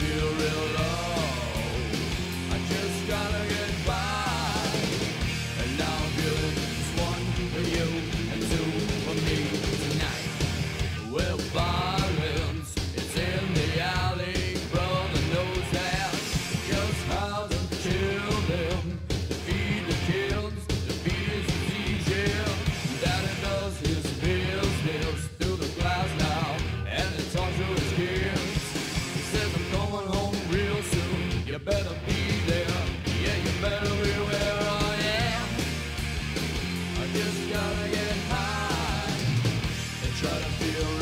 feel try to feel